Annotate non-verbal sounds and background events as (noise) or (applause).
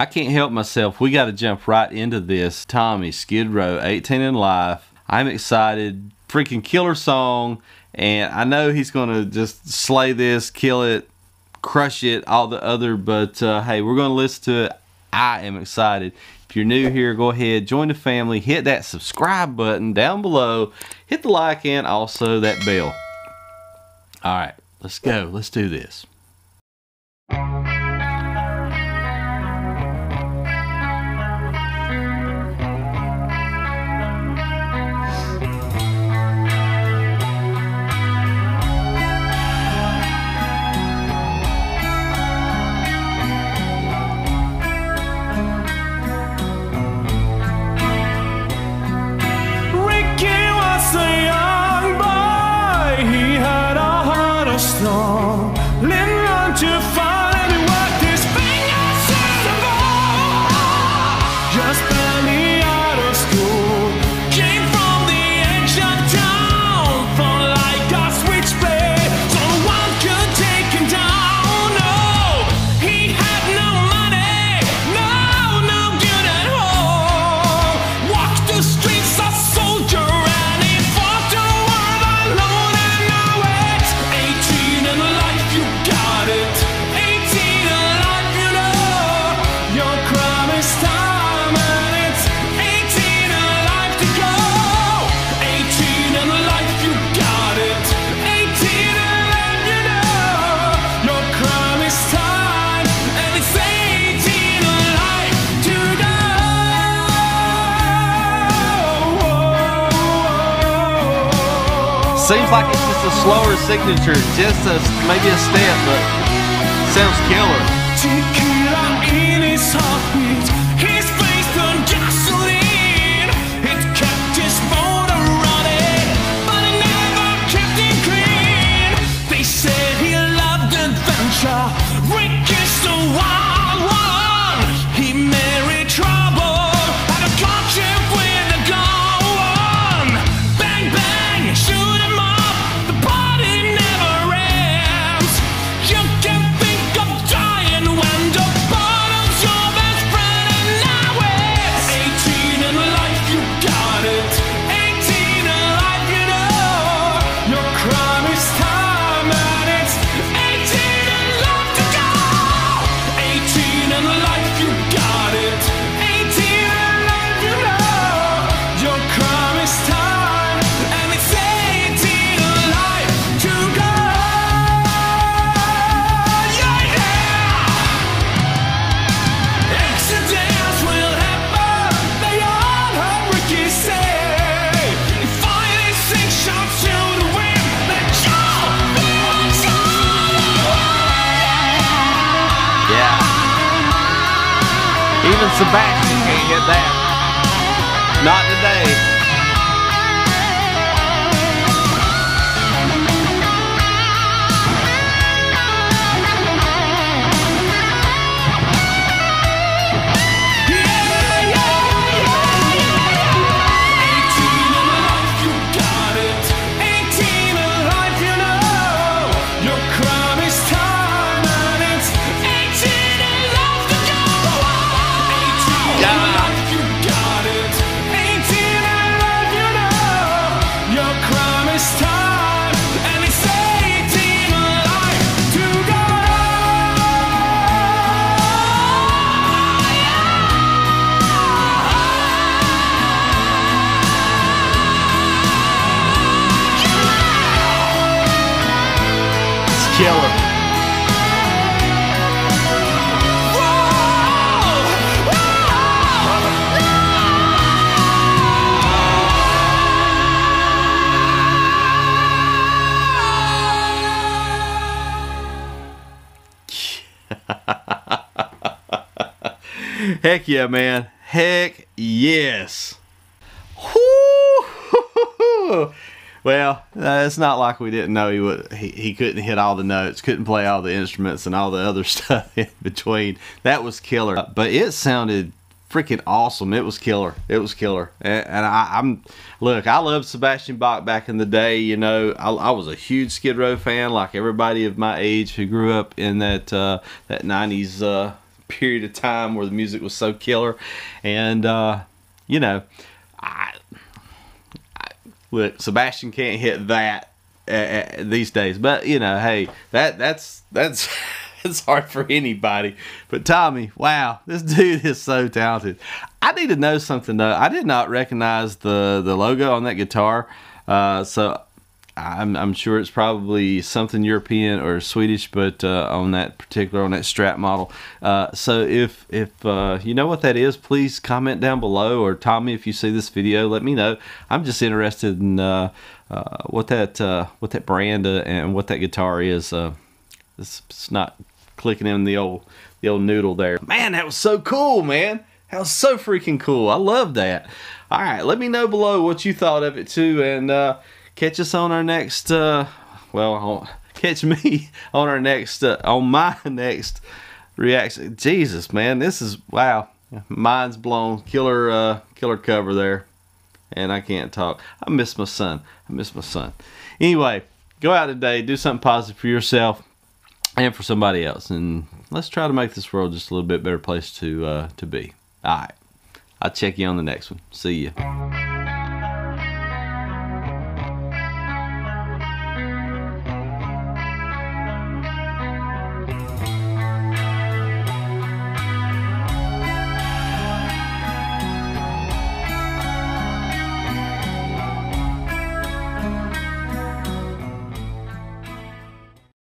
I can't help myself. We got to jump right into this. Tommy Skid Row, 18 and Life. I'm excited. Freaking killer song. And I know he's going to just slay this, kill it, crush it, all the other. But uh, hey, we're going to listen to it. I am excited. If you're new here, go ahead, join the family, hit that subscribe button down below, hit the like and also that bell. All right, let's go. Let's do this. Seems like it's just a slower signature, just a maybe a step, but sounds killer. Sebastian can't hit that. Killer. (laughs) Heck yeah, man. Heck yes. Whoo! Well, uh, it's not like we didn't know he would. He, he couldn't hit all the notes, couldn't play all the instruments, and all the other (laughs) stuff in between. That was killer. But it sounded freaking awesome. It was killer. It was killer. And, and I, I'm look. I loved Sebastian Bach back in the day. You know, I, I was a huge Skid Row fan, like everybody of my age who grew up in that uh, that '90s uh, period of time where the music was so killer, and uh, you know, look, Sebastian can't hit that uh, uh, these days, but you know, hey, that that's that's. (laughs) It's hard for anybody. But Tommy, wow, this (laughs) dude is so talented. I need to know something though. I did not recognize the the logo on that guitar. Uh, so I'm, I'm sure it's probably something European or Swedish, but uh, on that particular on that strap model. Uh, so if if uh, you know what that is, please comment down below. Or Tommy, if you see this video, let me know. I'm just interested in uh, uh, what that uh, what that brand and what that guitar is. It's, it's, not clicking in the old the old noodle there. Man, that was so cool, man. That was so freaking cool. I love that. All right, let me know below what you thought of it too, and catch us on our next uh, well catch me (laughs) on our next uh, on my (laughs) next reaction. Jesus man this is wow. Mind's blown. Killer uh killer cover there. And i can't talk. I miss my son. I miss my son. Anyway go out today. Do something positive for yourself and for somebody else. And let's try to make this world just a little bit better place to uh to be. All right. I'll check you on the next one. See you